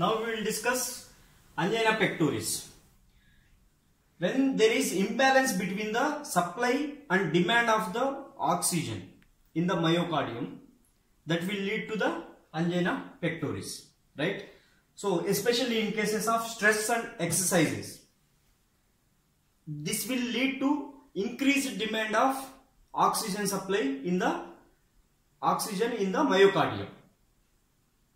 Now we will discuss angina pectoris. When there is imbalance between the supply and demand of the oxygen in the myocardium, that will lead to the angina pectoris, right? So especially in cases of stress and exercises, this will lead to increased demand of oxygen supply in the oxygen in the myocardium.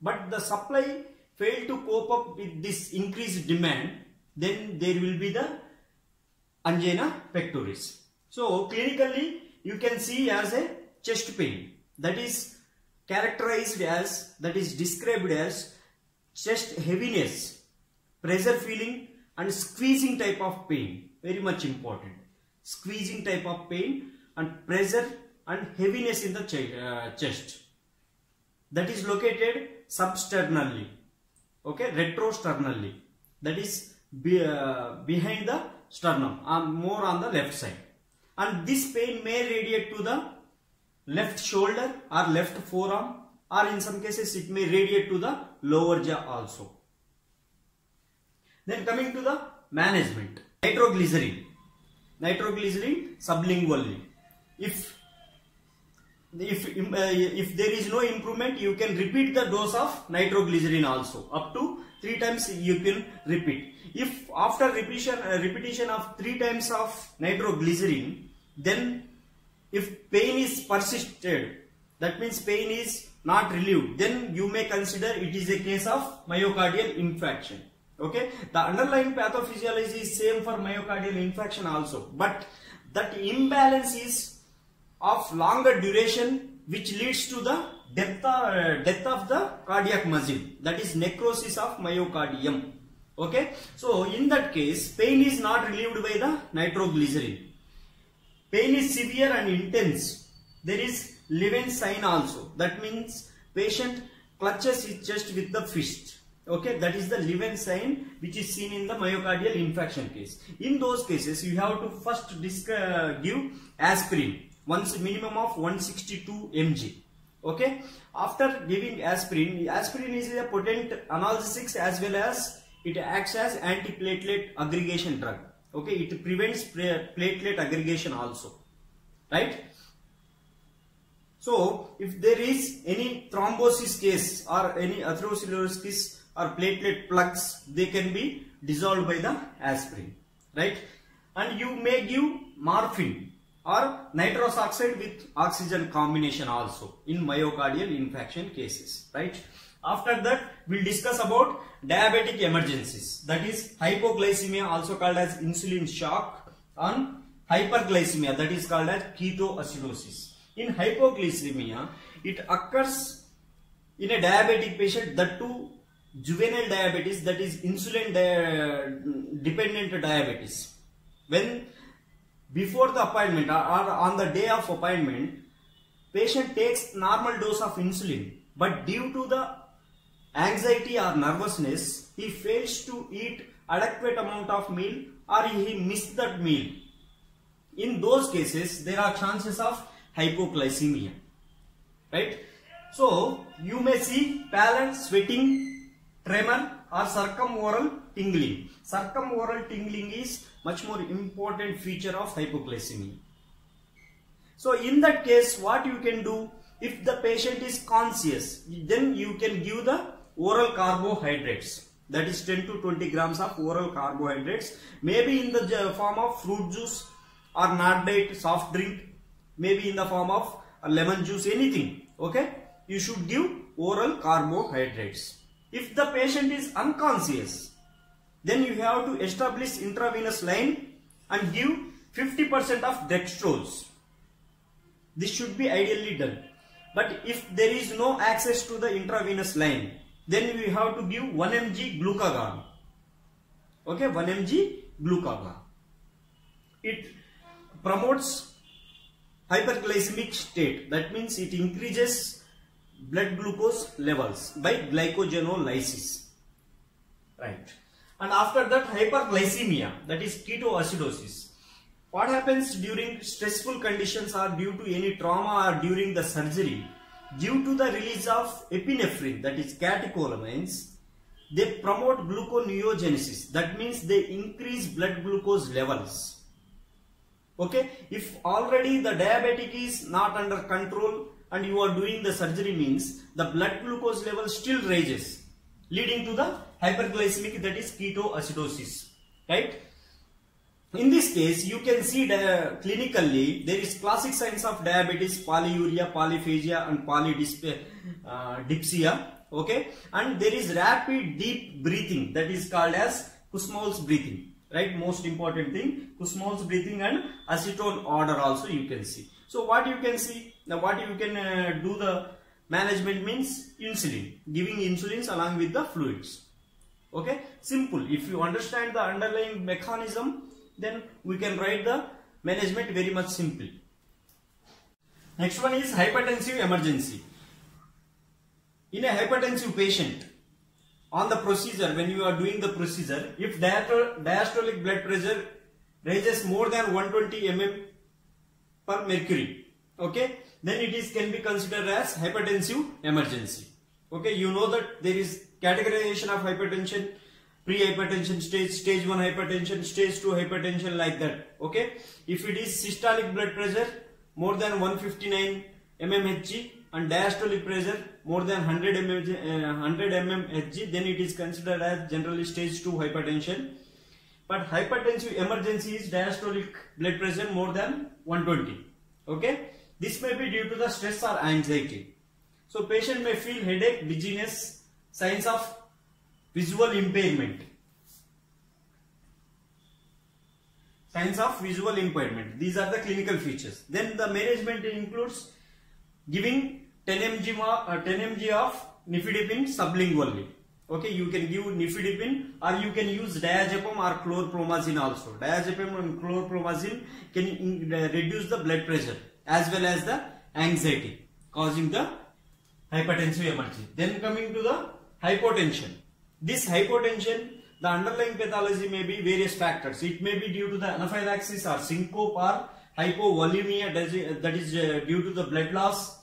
But the supply failed to cope up with this increased demand, then there will be the angina pectoris. So clinically you can see as a chest pain that is characterized as that is described as chest heaviness, pressure feeling and squeezing type of pain very much important. Squeezing type of pain and pressure and heaviness in the uh, chest that is located substernally okay retrosternally that is be, uh, behind the sternum uh, more on the left side. And this pain may radiate to the left shoulder or left forearm or in some cases it may radiate to the lower jaw also. Then coming to the management. Nitroglycerin. Nitroglycerin sublingually. If if uh, if there is no improvement you can repeat the dose of nitroglycerin also. Up to three times you can repeat. If after repetition uh, repetition of three times of nitroglycerin then if pain is persisted that means pain is not relieved then you may consider it is a case of myocardial infarction. Okay? The underlying pathophysiology is same for myocardial infarction also. But that imbalance is of longer duration which leads to the death, uh, death of the cardiac muscle that is necrosis of myocardium. Okay? So in that case pain is not relieved by the nitroglycerin. Pain is severe and intense. There is Levine sign also. That means patient clutches his chest with the fist. Okay? That is the Levine sign which is seen in the myocardial infarction case. In those cases you have to first uh, give aspirin once minimum of 162 mg okay? After giving aspirin aspirin is a potent analgesic as well as it acts as antiplatelet aggregation drug. Okay? It prevents platelet aggregation also. Right? So if there is any thrombosis case or any atherosclerosis or platelet plugs they can be dissolved by the aspirin. Right? And you may give morphine or nitrous oxide with oxygen combination also in myocardial infarction cases right? After that we'll discuss about diabetic emergencies. That is hypoglycemia also called as insulin shock and hyperglycemia that is called as ketoacidosis. In hypoglycemia it occurs in a diabetic patient that too juvenile diabetes that is insulin di dependent diabetes. When before the appointment uh, or on the day of appointment patient takes normal dose of insulin. But due to the anxiety or nervousness he fails to eat adequate amount of meal or he missed that meal. In those cases there are chances of hypoglycemia. Right? So you may see pallor sweating tremor or circumoral tingling. Circumoral tingling is much more important feature of hypoglycemia. So in that case what you can do if the patient is conscious then you can give the oral carbohydrates. That is 10 to 20 grams of oral carbohydrates. Maybe in the form of fruit juice or diet soft drink. Maybe in the form of lemon juice anything okay? You should give oral carbohydrates. If the patient is unconscious then you have to establish intravenous line and give 50% of dextrose. This should be ideally done. But if there is no access to the intravenous line then we have to give 1 mg glucagon. Okay 1 mg glucagon. It promotes hyperglycemic state. That means it increases blood glucose levels by glycogenolysis. Right and after that hyperglycemia that is ketoacidosis what happens during stressful conditions or due to any trauma or during the surgery due to the release of epinephrine that is catecholamines they promote gluconeogenesis. That means they increase blood glucose levels. Okay, if already the diabetic is not under control and you are doing the surgery means the blood glucose level still raises leading to the hyperglycemic that is ketoacidosis. Right? In this case, you can see clinically there is classic signs of diabetes, polyuria, polyphagia and polydipsia. Okay, and there is rapid deep breathing that is called as Kussmaul's breathing. Right, most important thing, Kussmaul's breathing and acetone order also you can see. So what you can see, now what you can uh, do the management means insulin, giving insulins along with the fluids. Okay, simple. If you understand the underlying mechanism, then we can write the management very much simple. Next one is hypertensive emergency. In a hypertensive patient, on the procedure, when you are doing the procedure, if diastolic blood pressure raises more than 120 mm per mercury, okay, then it is can be considered as hypertensive emergency. Okay, you know that there is categorization of hypertension pre-hypertension stage, stage 1 hypertension, stage 2 hypertension like that. Okay. If it is systolic blood pressure more than 159 mmHg and diastolic pressure more than 100 mmHg, uh, 100 mmHg then it is considered as generally stage 2 hypertension. But hypertensive emergency is diastolic blood pressure more than 120. Okay. This may be due to the stress or anxiety. So patient may feel headache, dizziness, signs of visual impairment. Signs of visual impairment. These are the clinical features. Then the management includes giving 10 mg, uh, 10 mg of nifedipine sublingually. Okay you can give nifedipine or you can use diazepam or chlorpromazine also. Diazepam and chlorpromazine can uh, reduce the blood pressure as well as the anxiety causing the hypertensive emergency. Then coming to the hypotension this hypotension, the underlying pathology may be various factors. It may be due to the anaphylaxis or syncope or hypovolemia that is uh, due to the blood loss.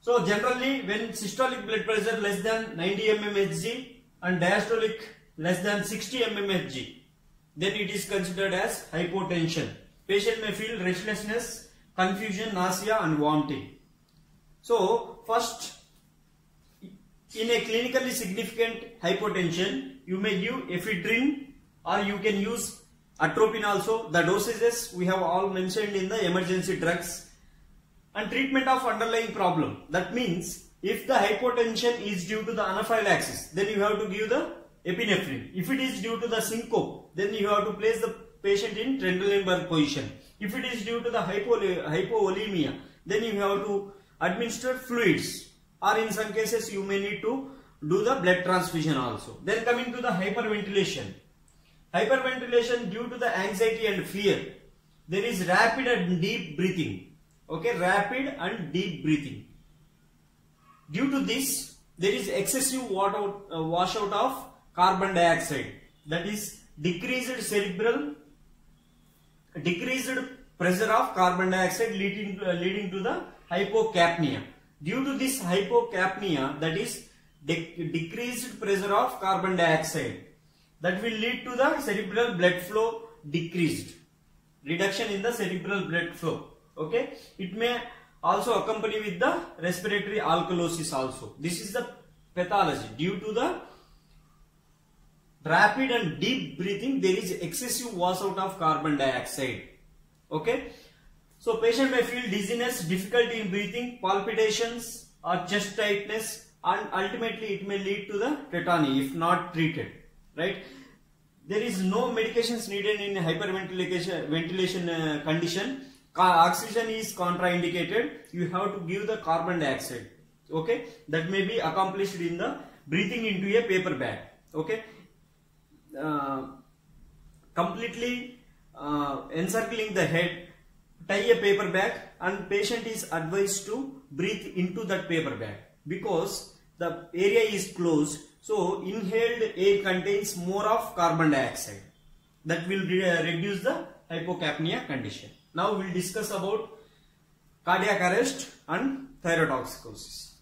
So generally when systolic blood pressure less than 90 mmHg and diastolic less than 60 mmHg, then it is considered as hypotension. Patient may feel restlessness, confusion, nausea and vomiting. So first in a clinically significant hypotension, you may give ephedrine or you can use atropine also. The dosages we have all mentioned in the emergency drugs. And treatment of underlying problem. That means if the hypotension is due to the anaphylaxis, then you have to give the epinephrine. If it is due to the syncope, then you have to place the patient in Trendelenburg position. If it is due to the hypo, hypovolemia, then you have to administer fluids or in some cases you may need to do the blood transfusion also. Then coming to the hyperventilation. Hyperventilation due to the anxiety and fear. There is rapid and deep breathing. Okay, rapid and deep breathing. Due to this, there is excessive water, uh, washout of carbon dioxide. That is decreased cerebral, decreased pressure of carbon dioxide leading, uh, leading to the hypocapnia. Due to this hypocapnia, that is de decreased pressure of carbon dioxide, that will lead to the cerebral blood flow decreased, reduction in the cerebral blood flow. Okay, it may also accompany with the respiratory alkalosis also. This is the pathology due to the rapid and deep breathing there is excessive washout of carbon dioxide okay so patient may feel dizziness, difficulty in breathing, palpitations or chest tightness and ultimately it may lead to the tetany if not treated. Right? There is no medications needed in hyperventilation ventilation uh, condition. Oxygen is contraindicated. You have to give the carbon dioxide. Okay? That may be accomplished in the breathing into a paper bag. Okay? Uh, completely uh, encircling the head tie a paper bag and patient is advised to breathe into that paper bag because the area is closed so inhaled air contains more of carbon dioxide that will re uh, reduce the hypocapnia condition. Now we will discuss about cardiac arrest and thyrotoxicosis.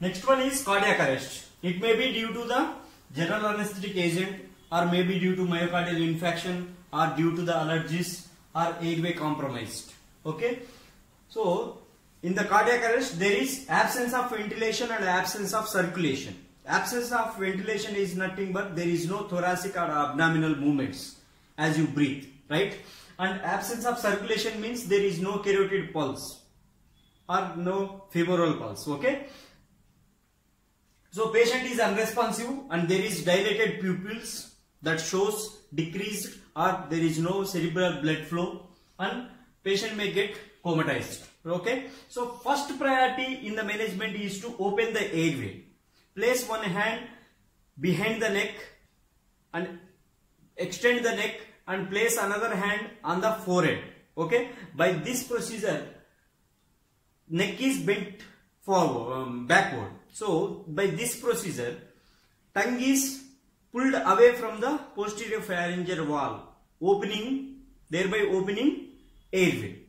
Next one is cardiac arrest. It may be due to the general anesthetic agent or maybe due to myocardial infarction or due to the allergies or airway compromised. Okay. So in the cardiac arrest there is absence of ventilation and absence of circulation. Absence of ventilation is nothing but there is no thoracic or abdominal movements as you breathe, right? And absence of circulation means there is no carotid pulse or no femoral pulse, okay? So patient is unresponsive and there is dilated pupils that shows decreased or there is no cerebral blood flow and patient may get comatized. Okay. So first priority in the management is to open the airway. Place one hand behind the neck and extend the neck and place another hand on the forehead. Okay. By this procedure, neck is bent forward, um, backward. So by this procedure, tongue is pulled away from the posterior pharyngeal wall, opening, thereby opening airway.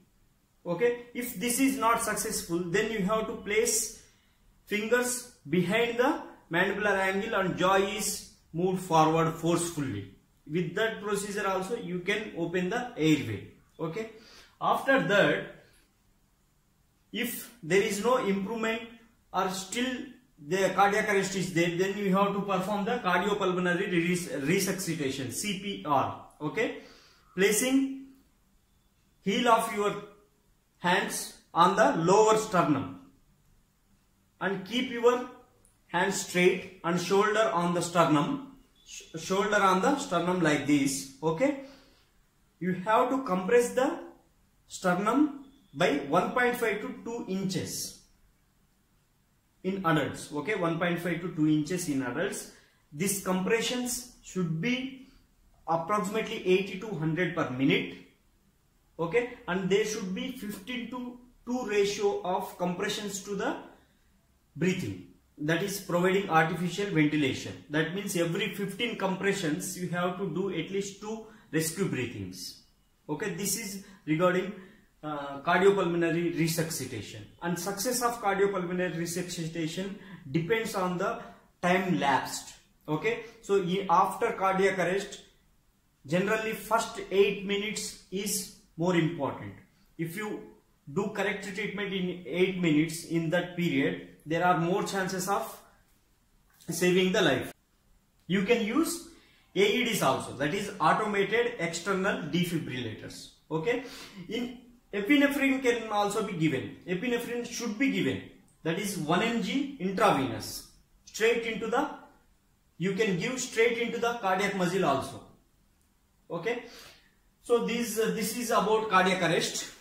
Okay. If this is not successful, then you have to place fingers behind the mandibular angle and jaw is moved forward forcefully. With that procedure also you can open the airway. Okay. After that, if there is no improvement or still the cardiac arrest is there, then you have to perform the cardiopulmonary resuscitation CPR. Okay. Placing heel of your hands on the lower sternum and keep your hands straight and shoulder on the sternum sh shoulder on the sternum like this okay? You have to compress the sternum by 1.5 to 2 inches in adults okay? 1.5 to 2 inches in adults. These compressions should be approximately 80 to 100 per minute okay? And there should be 15 to 2 ratio of compressions to the breathing. That is providing artificial ventilation. That means every 15 compressions you have to do at least two rescue breathings. Okay? This is regarding uh, cardiopulmonary resuscitation. And success of cardiopulmonary resuscitation depends on the time lapsed. Okay? So after cardiac arrest generally first 8 minutes is more important. If you do correct treatment in 8 minutes in that period, there are more chances of saving the life. You can use AEDs also, that is automated external defibrillators. Okay. In epinephrine can also be given. Epinephrine should be given. That is 1 mg intravenous. Straight into the, you can give straight into the cardiac muscle also. Okay. So this, uh, this is about cardiac arrest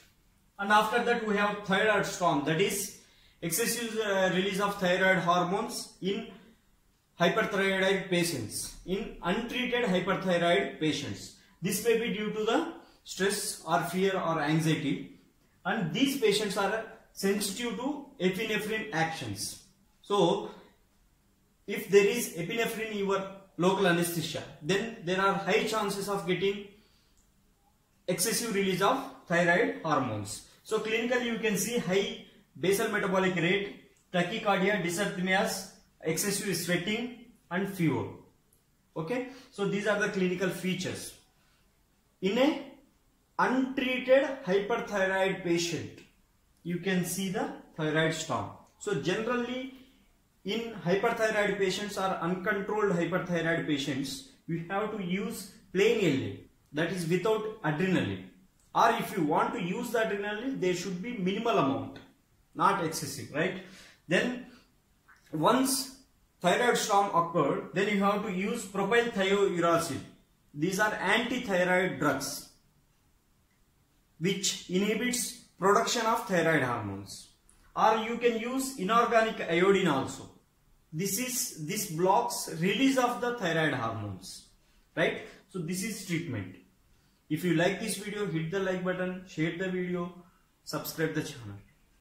and after that we have thyroid storm that is excessive uh, release of thyroid hormones in hyperthyroid patients in untreated hyperthyroid patients. This may be due to the stress or fear or anxiety and these patients are sensitive to epinephrine actions. So if there is epinephrine in your local anesthesia then there are high chances of getting excessive release of thyroid hormones. So clinically you can see high basal metabolic rate, tachycardia, dysarrhythmias, excessive sweating and fever. Okay. So these are the clinical features. In a untreated hyperthyroid patient, you can see the thyroid storm. So generally in hyperthyroid patients or uncontrolled hyperthyroid patients, we have to use plain LA that is without adrenaline. Or if you want to use the adrenaline there should be minimal amount not excessive right? Then once thyroid storm occurred then you have to use propyl thiouracil these are anti-thyroid drugs which inhibits production of thyroid hormones. Or you can use inorganic iodine also. This is this blocks release of the thyroid hormones right? So this is treatment. If you like this video, hit the like button, share the video, subscribe the channel.